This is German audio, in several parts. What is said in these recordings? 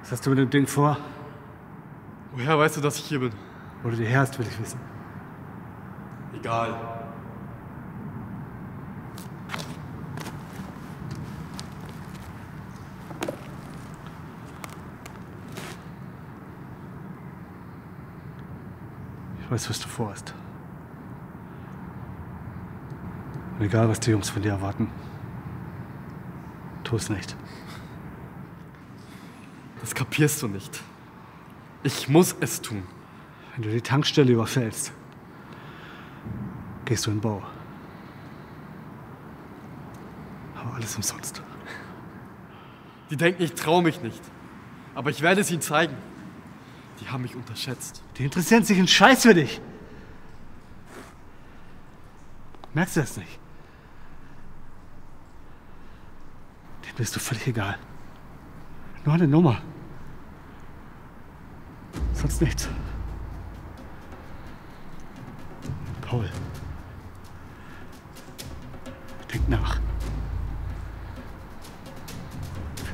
Was hast du mit dem Ding vor? Woher weißt du, dass ich hier bin? Wo du die herst, will ich wissen. Egal. Ich weiß, was du vorhast. Und egal, was die Jungs von dir erwarten, tu es nicht. Das kapierst du nicht. Ich muss es tun. Wenn du die Tankstelle überfällst, gehst du in den Bau. Aber alles umsonst. Die denken, ich traue mich nicht. Aber ich werde es ihnen zeigen. Die haben mich unterschätzt. Die interessieren sich einen Scheiß für dich. Merkst du das nicht? Dem bist du völlig egal. Nur eine Nummer. Sonst nichts. Paul. Denk nach.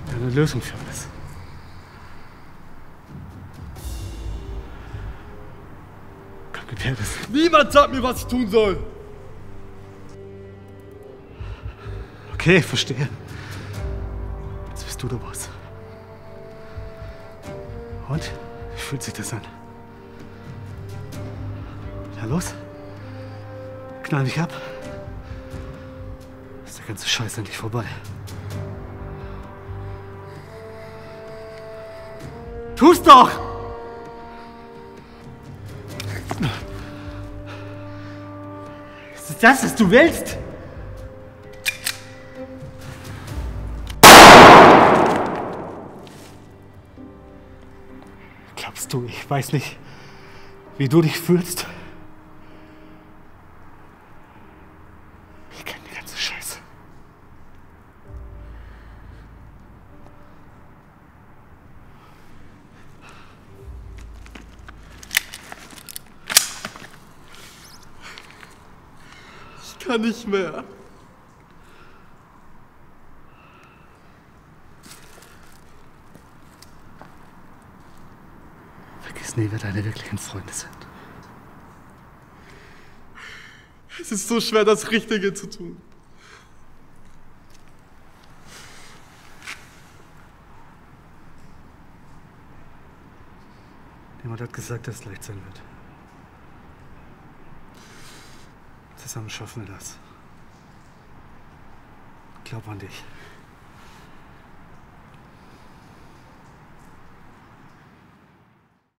Find eine Lösung für alles. Komm, gib her das. Niemand sagt mir, was ich tun soll. Okay, verstehe. Jetzt bist du der Boss. Und? Wie fühlt sich das an? Na los? Knall mich ab. Ist der ganze Scheiß endlich vorbei. Tu's doch! Ist das, was du willst? Glaubst du, ich weiß nicht, wie du dich fühlst? Ich kenne die ganze Scheiße. Ich kann nicht mehr. Vergiss nie, wer deine wirklichen Freunde sind. Es ist so schwer, das Richtige zu tun. Niemand hat gesagt, dass es leicht sein wird. Zusammen schaffen wir das. Glaub an dich.